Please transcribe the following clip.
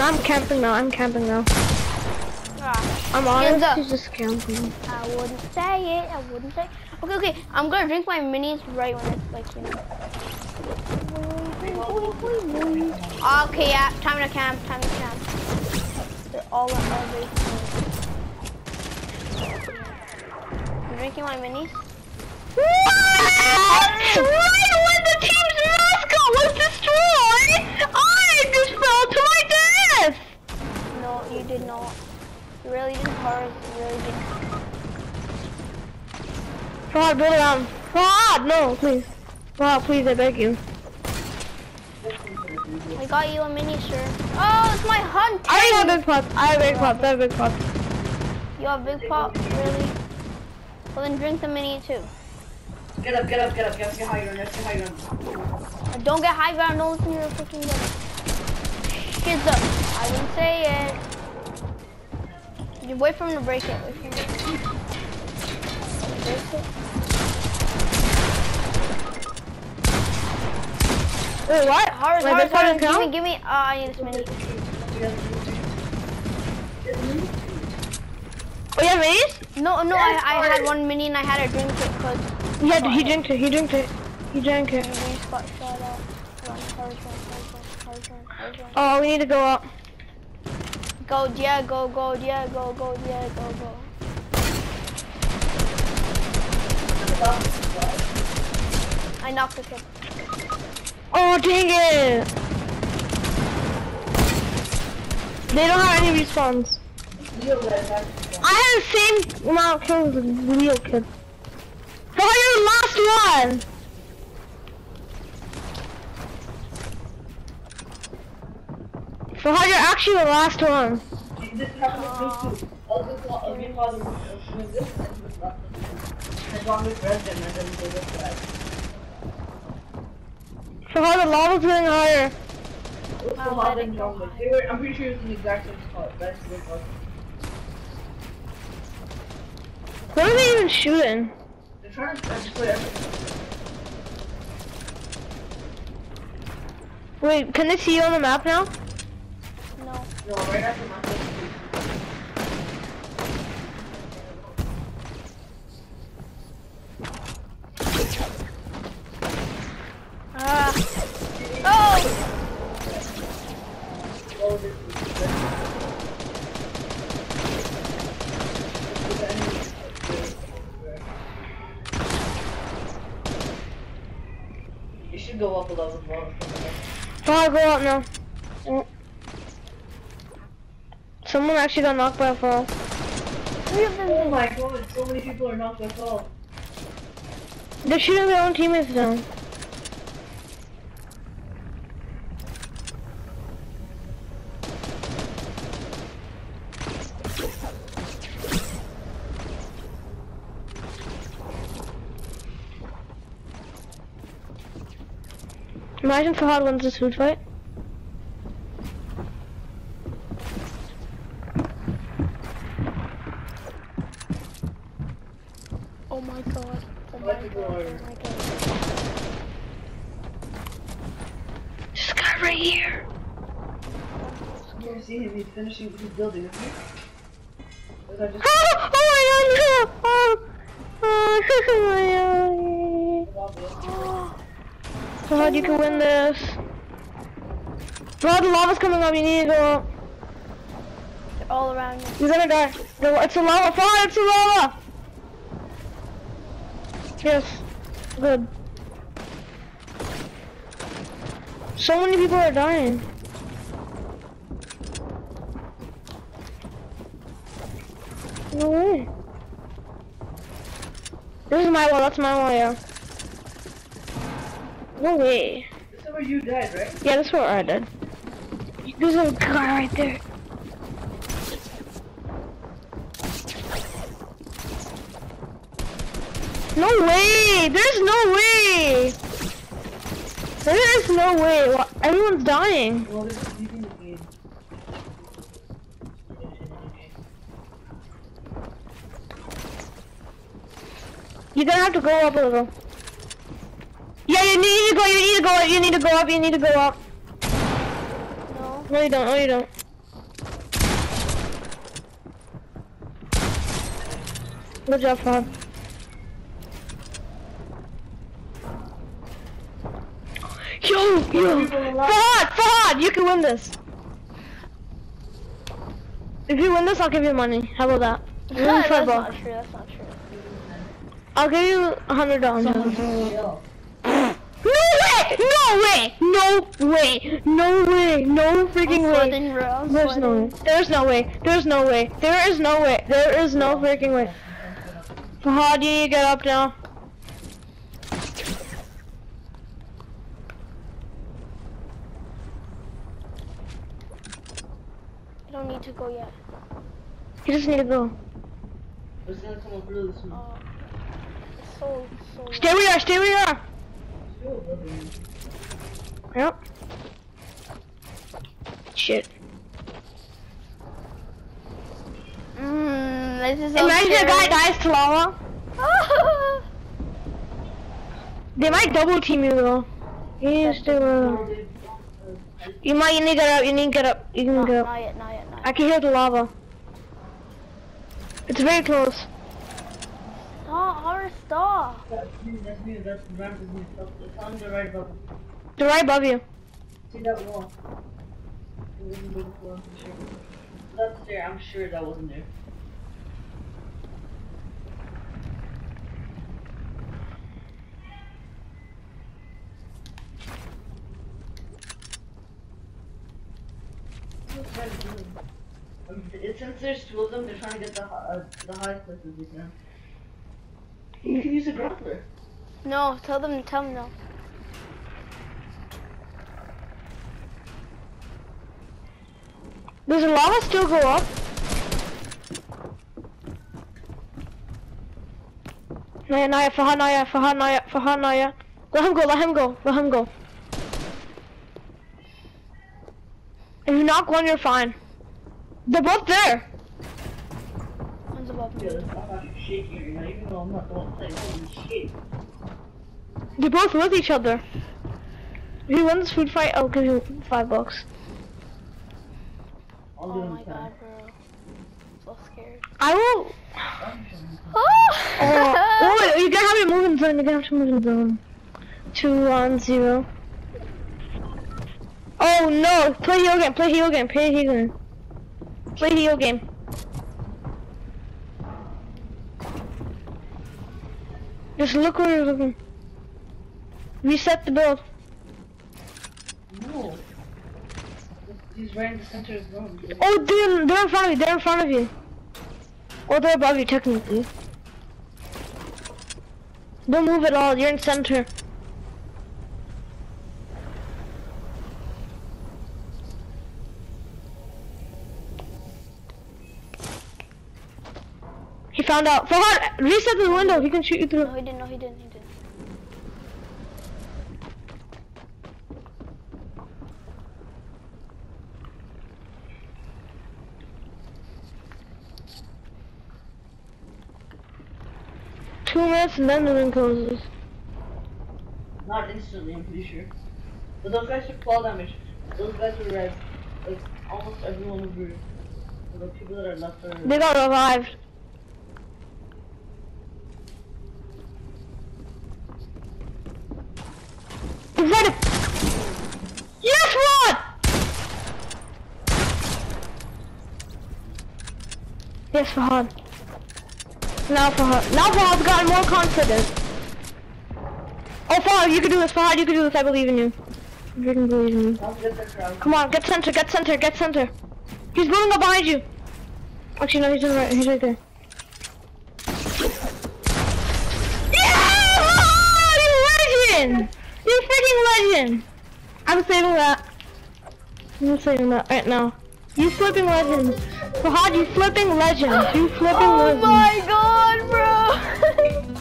No, I'm camping now. I'm camping now. Ah, I'm honest. He's just camping. I wouldn't say it. I wouldn't say. Okay, okay. I'm gonna drink my minis right when it's like you know. Okay, yeah. Time to camp. Time to camp. They're all at our base. I'm drinking my minis. What? Right when the team's mascot was destroyed, I just fell to my death. No, you did not. You really didn't, Horace. You really didn't. Rod, build around. Rod, no, please. Rod, please, I beg you. I got you a mini, sir. Oh, it's my hunt. I have big pots. I have big pots. I have big pots. You have big pop, really? Well, then drink the mini too. Get up, get up, get up, get up, get higher, get higher. And don't get high ground, don't listen to your freaking gun. Kids up. I didn't say it. You wait for him to break it. Wait for him to break it. Wait, what? Horace, My Horace, big pot Horace, give me, give me, uh, I need this mini. Oh, you have minis? No, no, I, I had one mini and I had to drink it because Yeah, he drank it. He drank it. He drank it. Oh, we need to go up. Go, yeah, go, go, yeah, go, go, yeah, go. I knocked the kid. Oh, dang it. They don't have any respawns. I have the same amount of kills as Leo kid. So you're the last one. So how you're actually the last one. So how the lava's getting higher. They were, I'm pretty sure was the exact same the spot. What are they even shooting? They're trying to destroy everything. Wait, can they see you on the map now? Oh! Oh. You should go up a level more. Oh, I go up now. Oh. Someone actually got knocked by a fall. Three of them. Oh my god, so many people are knocked by a fall. They're shooting their own teammates down. Imagine Fahad wins this food fight. Oh my god. Oh my god. Oh my god. This guy right here. You ever see him? He's finishing, he's building, isn't he? Or is that just Oh, oh my god! Oh, oh, obvious? Fahad, you can win this. Fahad, the lava's coming up, you need to go up. They're all around me. You're gonna die. It's a lava. Fire, it's a lava. Yes. Good. So many people are dying. No way. This is my wall, that's my wall, yeah. No way. This is where you died, right? Yeah, that's where I died. There's a guy right there. No way! There's no way! There's no way! Everyone's dying. You're gonna have to go up a little. Yeah, you need to go, you need to go, you need to go up, you need to go up. No. No, you don't, no, you don't. Good job, Fab. Yo, yo, Fahad, Fahad, you can win this. If you win this, I'll give you money. How about that? Win that's five not true. That's not true. I'll give you a hundred dollars. No way! No way! No way! No way! No freaking way! sweating, bro. I'm There's no way. There's no way. There's no way. There is no way. There is no freaking way. Fahad, you need to get up now. Don't need to go yet. You just need to go. It's gonna come up really soon. Uh, so, so stay where you are, Stay where you are. Still above. Yep. Shit. Mmm, this is so Imagine a guy dies to lava. They might double team you though. You need to stay where- No, dude. You might. You need to get up. You need to get up. You can no, get up. not yet, not yet, not I can hear the lava. It's very close. Stop, Howard, stop. That's me, that's me, that's the ramp is me. It's on the right above. They're right above you. See that wall? It wasn't there I'm sure. That's there, I'm sure that wasn't there. Um, it- Since there's two of them, they're trying to get the uh, the highest places they can. You can use a grappler. No, tell them, tell them no. Does the lava still go up? Naya, Naya, Fahad, Naya, Fahad, Naya, Fahad, Naya. Let him go, let him go, let him go. If you knock one, you're fine. They're both there. One's above me. Yeah, that's not actually shaking right now, even though I'm not the one playing. Holy shit. They're both with each other. If you win this food fight, I'll give you five bucks. I'll Oh my in time. god, bro. So scared. I will. Oh! Oh, wait, you're gonna have to move in zone. You're gonna have to move in zone. Two, one, zero. Oh no! Play heal game. Play heal game. Play heal game. Play heal game. Just look where you're looking. Reset the build. No. He's right in the center of the room. Oh, they're, they're in front of you. They're in front of you. Or they're above you, technically. Don't move at all. You're in center. Found out. Fahad, reset the window. He can shoot you through. No, he didn't, no, he didn't, he didn't. Two minutes and then the ring closes. Not instantly, I'm pretty sure. But those guys took fall damage. Those guys were red. Like, almost everyone was red. The people that are left are They got revived. Right up. Yes, Rod! Yes, Fahad. Now Fahad. Now Fahad's gotten more confident. Oh, Fahad, you can do this. Fahad, you can do this. I believe in you. I freaking believe in you. Crowd. Come on, get center, get center, get center. He's building up behind you. Actually, no, he's right, he's right there. You legend! You freaking legend! I'm saving that. I'm saving that right now. You flipping legend. Fahad, you flipping legend. You flipping Oh legend. my god, bro!